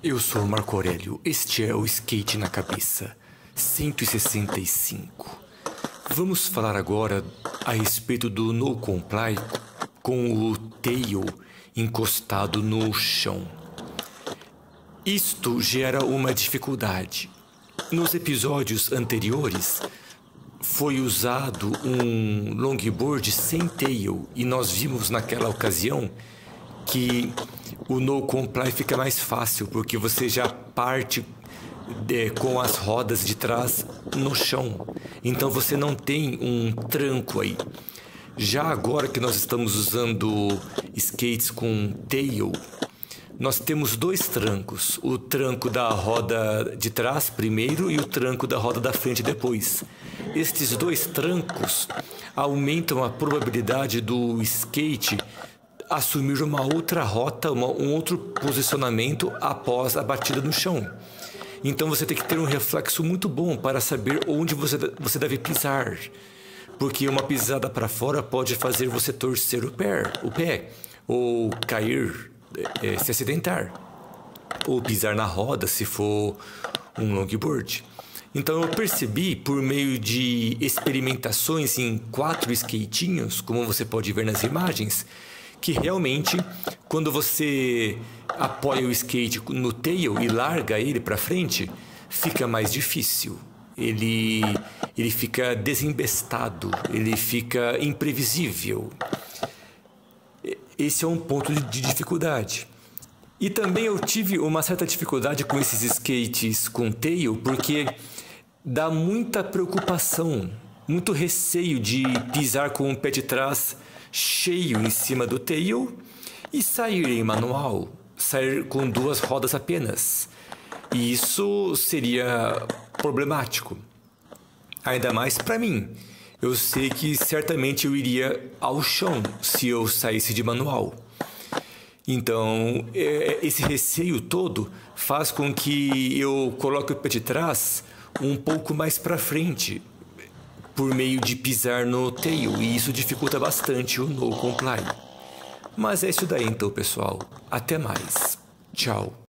Eu sou o Marco Aurélio, este é o Skate na Cabeça 165. Vamos falar agora a respeito do No Comply com o tail encostado no chão. Isto gera uma dificuldade. Nos episódios anteriores, foi usado um longboard sem tail e nós vimos naquela ocasião que o no comply fica mais fácil porque você já parte de, com as rodas de trás no chão. Então você não tem um tranco aí. Já agora que nós estamos usando skates com tail, nós temos dois trancos: o tranco da roda de trás primeiro e o tranco da roda da frente depois. Estes dois trancos aumentam a probabilidade do skate assumir uma outra rota, uma, um outro posicionamento após a batida no chão. Então você tem que ter um reflexo muito bom para saber onde você, você deve pisar. Porque uma pisada para fora pode fazer você torcer o pé, o pé ou cair, é, se acidentar, ou pisar na roda se for um longboard. Então eu percebi por meio de experimentações em quatro skatinhos, como você pode ver nas imagens, que realmente quando você apoia o skate no tail e larga ele para frente, fica mais difícil. Ele ele fica desembestado, ele fica imprevisível. Esse é um ponto de dificuldade. E também eu tive uma certa dificuldade com esses skates com tail, porque dá muita preocupação, muito receio de pisar com o pé de trás cheio em cima do tail e sair em manual, sair com duas rodas apenas. E isso seria problemático. Ainda mais para mim. Eu sei que certamente eu iria ao chão se eu saísse de manual. Então, é, esse receio todo faz com que eu coloque o pé de trás um pouco mais para frente, por meio de pisar no tail, e isso dificulta bastante o no comply. Mas é isso daí então, pessoal. Até mais. Tchau.